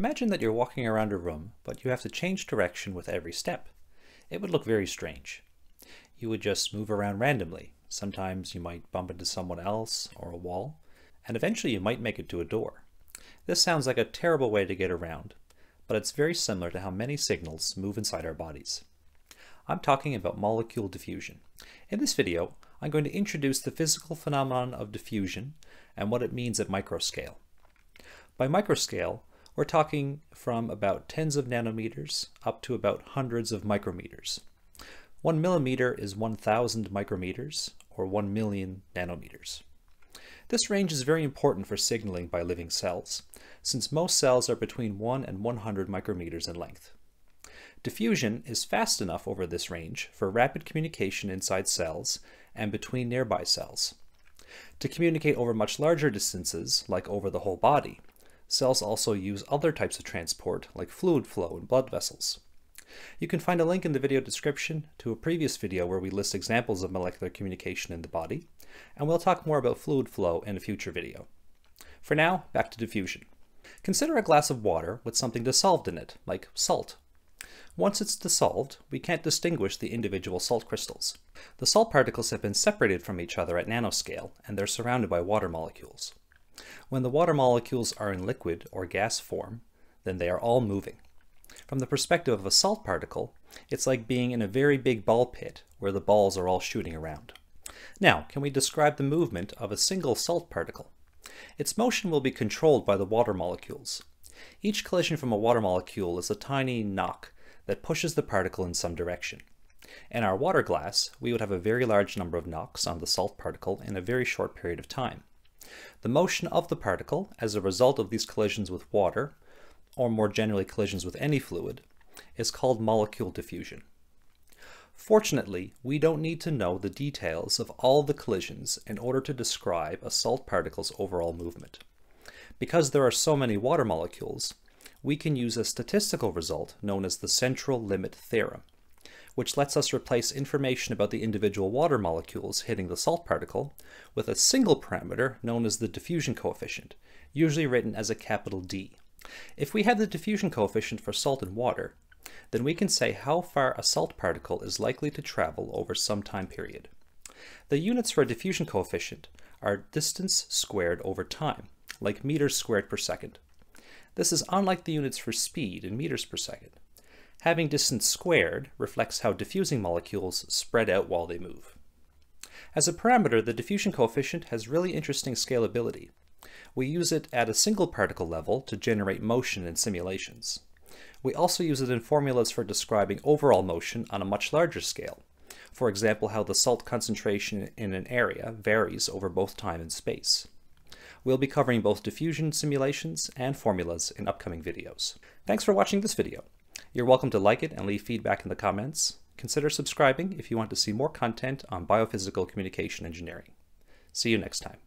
Imagine that you're walking around a room, but you have to change direction with every step. It would look very strange. You would just move around randomly. Sometimes you might bump into someone else or a wall, and eventually you might make it to a door. This sounds like a terrible way to get around, but it's very similar to how many signals move inside our bodies. I'm talking about molecule diffusion. In this video, I'm going to introduce the physical phenomenon of diffusion and what it means at microscale. By microscale, we're talking from about tens of nanometers up to about hundreds of micrometers. One millimeter is 1,000 micrometers, or 1 million nanometers. This range is very important for signaling by living cells, since most cells are between 1 and 100 micrometers in length. Diffusion is fast enough over this range for rapid communication inside cells and between nearby cells. To communicate over much larger distances, like over the whole body, cells also use other types of transport, like fluid flow and blood vessels. You can find a link in the video description to a previous video where we list examples of molecular communication in the body, and we'll talk more about fluid flow in a future video. For now, back to diffusion. Consider a glass of water with something dissolved in it, like salt. Once it's dissolved, we can't distinguish the individual salt crystals. The salt particles have been separated from each other at nanoscale, and they're surrounded by water molecules. When the water molecules are in liquid or gas form, then they are all moving. From the perspective of a salt particle, it's like being in a very big ball pit where the balls are all shooting around. Now, can we describe the movement of a single salt particle? Its motion will be controlled by the water molecules. Each collision from a water molecule is a tiny knock that pushes the particle in some direction. In our water glass, we would have a very large number of knocks on the salt particle in a very short period of time. The motion of the particle as a result of these collisions with water, or more generally collisions with any fluid, is called molecule diffusion. Fortunately, we don't need to know the details of all the collisions in order to describe a salt particle's overall movement. Because there are so many water molecules, we can use a statistical result known as the central limit theorem which lets us replace information about the individual water molecules hitting the salt particle with a single parameter known as the diffusion coefficient, usually written as a capital D. If we have the diffusion coefficient for salt and water, then we can say how far a salt particle is likely to travel over some time period. The units for a diffusion coefficient are distance squared over time, like meters squared per second. This is unlike the units for speed in meters per second. Having distance squared reflects how diffusing molecules spread out while they move. As a parameter, the diffusion coefficient has really interesting scalability. We use it at a single particle level to generate motion in simulations. We also use it in formulas for describing overall motion on a much larger scale. For example, how the salt concentration in an area varies over both time and space. We'll be covering both diffusion simulations and formulas in upcoming videos. Thanks for watching this video. You're welcome to like it and leave feedback in the comments. Consider subscribing if you want to see more content on biophysical communication engineering. See you next time.